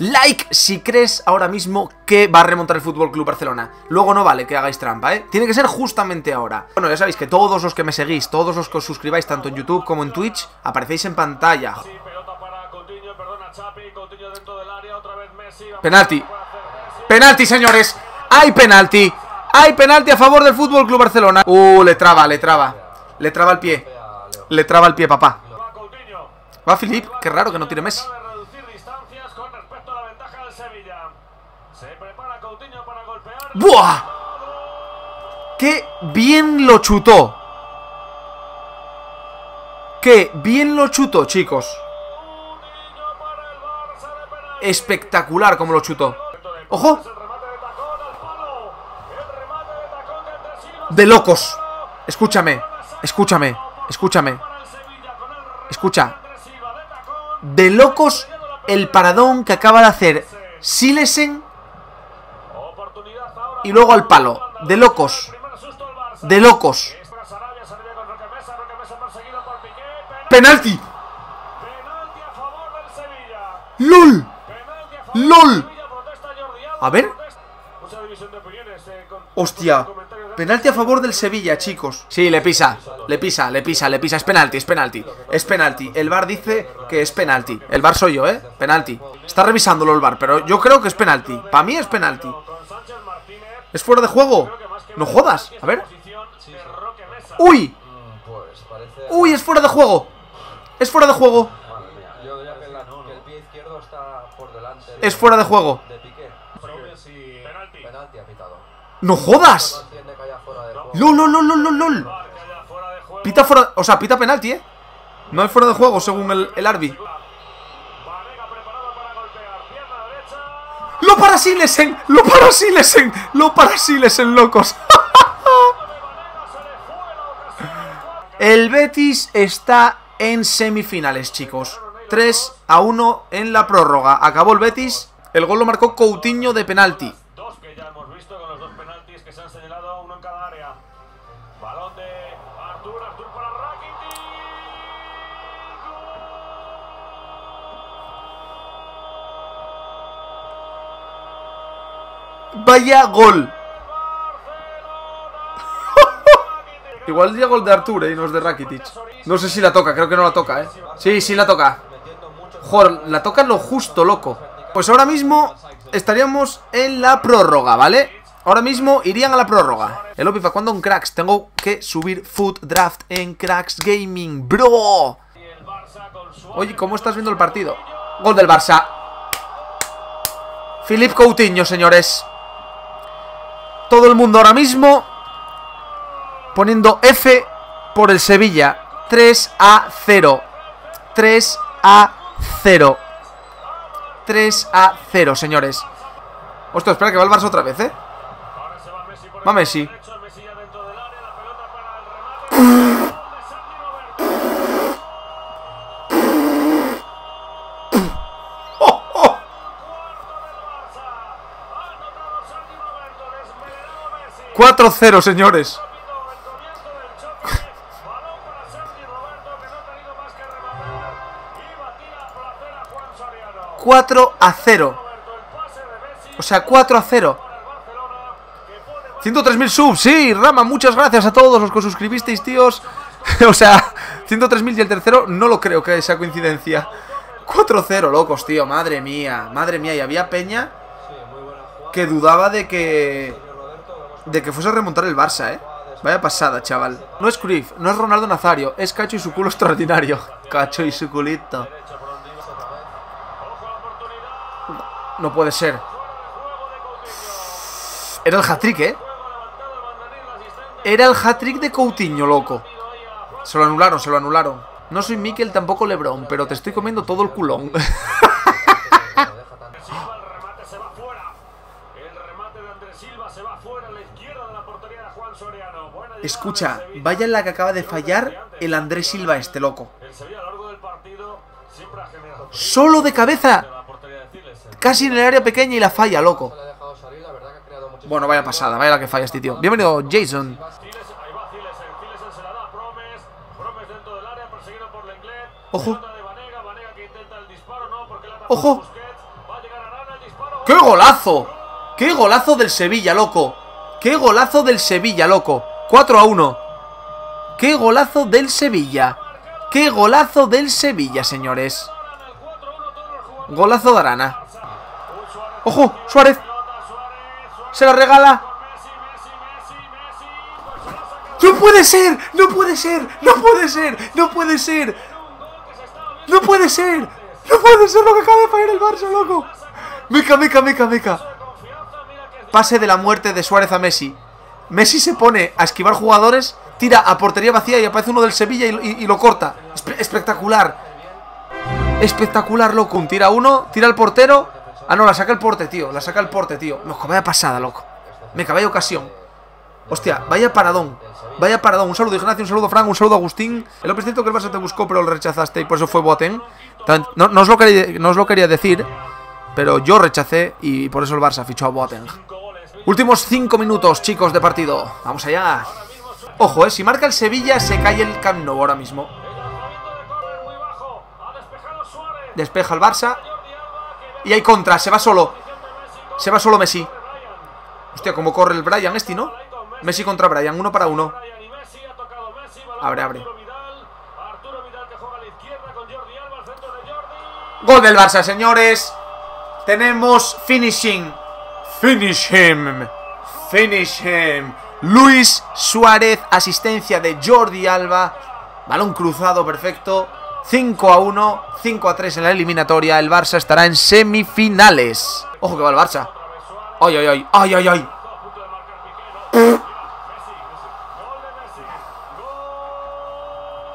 like si crees ahora mismo que va a remontar el Fútbol Club Barcelona. Luego no vale que hagáis trampa, ¿eh? Tiene que ser justamente ahora. Bueno, ya sabéis que todos los que me seguís, todos los que os suscribáis tanto en YouTube como en Twitch, aparecéis en pantalla. Penalti. Penalti, señores. Hay penalti. Hay penalti a favor del Fútbol Club Barcelona. Uh, le traba, le traba. Le traba el pie. Le traba el pie, papá. Va Filip, qué raro que no tire Messi. ¡Buah! ¡Qué bien lo chutó! ¡Qué bien lo chutó, chicos! Espectacular como lo chutó. ¡Ojo! De locos. Escúchame, escúchame, escúchame. Escucha. De locos el paradón que acaba de hacer Silesen y luego al palo. De locos. De locos. ¡Penalti! ¡LOL! ¡LOL! A ver. Hostia. Penalti a favor del Sevilla, chicos. Sí, le pisa. Le pisa, le pisa, le pisa. Es penalti, es penalti. Es penalti. El bar dice que es penalti. El bar soy yo, ¿eh? Penalti. Está revisándolo el bar, pero yo creo que es penalti. Para mí es penalti. ¿Es fuera de juego? No jodas. A ver. ¡Uy! ¡Uy! Es fuera de juego. Es fuera de juego. Es fuera de juego. ¡No jodas! ¡Lol, lol, lol, lol, lol! Pita fuera... O sea, pita penalti, ¿eh? No hay fuera de juego, según el, el Arby. ¡Lo para Silesen! ¡Lo para Silesen! ¡Lo para Silesen, locos! el Betis está en semifinales, chicos. 3 a 1 en la prórroga. Acabó el Betis. El gol lo marcó Coutinho de penalti. Vaya gol. Igual ya gol de Artur, ¿eh? Y no es de Rakitic. No sé si la toca, creo que no la toca, ¿eh? Sí, sí la toca. Joder, la toca lo justo, loco. Pues ahora mismo estaríamos en la prórroga, ¿vale? Ahora mismo irían a la prórroga. El Opi, ¿para cuándo un Cracks? Tengo que subir Food Draft en Cracks Gaming, bro. Oye, ¿cómo estás viendo el partido? Gol del Barça. Philip Coutinho, señores. Todo el mundo ahora mismo poniendo F por el Sevilla. 3 a 0. 3 a 0. 3 a 0, señores. Ostras, espera que va el Barça otra vez, ¿eh? Va Messi. 4-0, señores. 4 a 0. O sea, 4 a 0. 103.000 subs, sí, Rama, muchas gracias a todos los que os suscribisteis, tíos. o sea, 103.000 y el tercero no lo creo que sea coincidencia. 4-0, locos, tío, madre mía, madre mía. Y había Peña que dudaba de que de que fuese a remontar el Barça, ¿eh? Vaya pasada, chaval. No es Cruyff, no es Ronaldo Nazario, es Cacho y su culo extraordinario. Cacho y su culito. No puede ser. Era el hat-trick, ¿eh? Era el hat-trick de Coutinho, loco. Se lo anularon, se lo anularon. No soy Mikel, tampoco Lebron, pero te estoy comiendo todo el culón. Escucha, vaya la que acaba de fallar el Andrés Silva este, loco. Solo de cabeza. Casi en el área pequeña y la falla, loco. Bueno, vaya pasada, vaya la que falla este tío. Bienvenido, Jason. Ojo. Ojo. ¡Qué golazo! ¡Qué golazo del Sevilla, loco! ¡Qué golazo del Sevilla, loco! 4 a 1. ¡Qué golazo del Sevilla! ¡Qué golazo del Sevilla, señores! Golazo de Arana. ¡Ojo! ¡Suárez! ¡Se la regala! ¡No puede ser! ¡No puede ser! ¡No puede ser! ¡No puede ser! ¡No puede ser! ¡No puede ser lo que acaba de fallar el Barça, loco! ¡Meca, meca, meca, meca! Pase de la muerte de Suárez a Messi. Messi se pone a esquivar jugadores, tira a portería vacía y aparece uno del Sevilla y, lo corta. espectacular. Espectacular, loco. Tira uno, tira al portero. Ah, no, la saca el porte, tío. La saca el porte, tío. No, vaya pasada, loco. Me vaya ocasión. Hostia, vaya paradón. Vaya paradón. Un saludo Ignacio, un saludo Frank, un saludo Agustín. El hombre cierto que el Barça te buscó, pero lo rechazaste y por eso fue Boten. No, no, os lo quería, no os lo quería decir, pero yo rechacé y por eso el Barça fichó a Boateng. Últimos 5 minutos, chicos, de partido. Vamos allá. Ojo, eh, si marca el Sevilla, se cae el Camp ahora mismo. Despeja el Barça. Y hay contra, se va solo. Se va solo Messi. Hostia, cómo corre el Brian este, ¿no? Messi contra Brian, uno para uno. Abre, abre. Gol del Barça, señores. Tenemos finishing. Finish him. Finish him. Luis Suárez, asistencia de Jordi Alba. Balón cruzado perfecto. 5 a 1, 5 a 3 en la eliminatoria. El Barça estará en semifinales. Ojo que va el Barça. Ay, ay, ay, ay, ay, ay.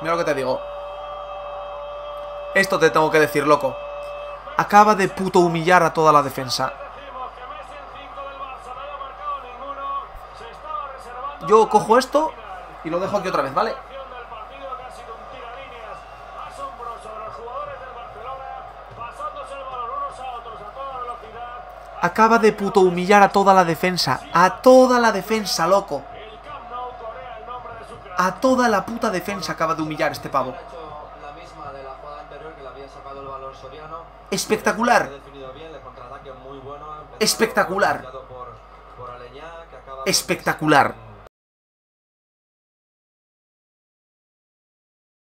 Mira lo que te digo. Esto te tengo que decir, loco. Acaba de puto humillar a toda la defensa. Yo cojo esto y lo dejo aquí otra vez, ¿vale? Acaba de puto humillar a toda la defensa. A toda la defensa, loco. A toda la puta defensa acaba de humillar este pavo. Espectacular. Espectacular. Espectacular.